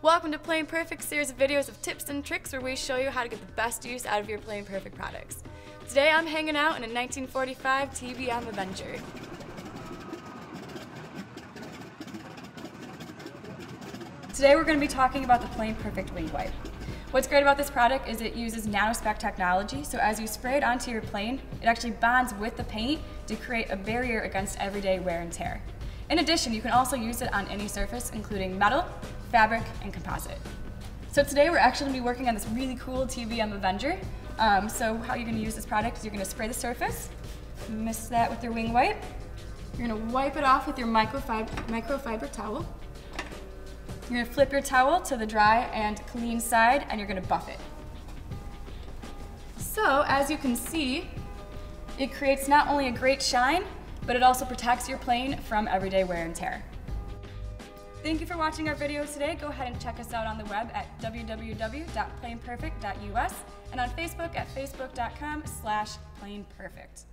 Welcome to Plane Perfect series of videos of tips and tricks where we show you how to get the best use out of your Plane Perfect products. Today I'm hanging out in a 1945 TBM Avenger. Today we're going to be talking about the Plane Perfect Wing Wipe. What's great about this product is it uses nanospec technology, so as you spray it onto your plane, it actually bonds with the paint to create a barrier against everyday wear and tear. In addition, you can also use it on any surface, including metal, fabric, and composite. So today we're actually going to be working on this really cool TBM Avenger. Um, so how you're going to use this product is you're going to spray the surface, mist that with your wing wipe. You're going to wipe it off with your microfiber, microfiber towel. You're gonna flip your towel to the dry and clean side and you're gonna buff it. So as you can see, it creates not only a great shine, but it also protects your plane from everyday wear and tear. Thank you for watching our video today. Go ahead and check us out on the web at www.planeperfect.us and on Facebook at facebook.com slash planeperfect.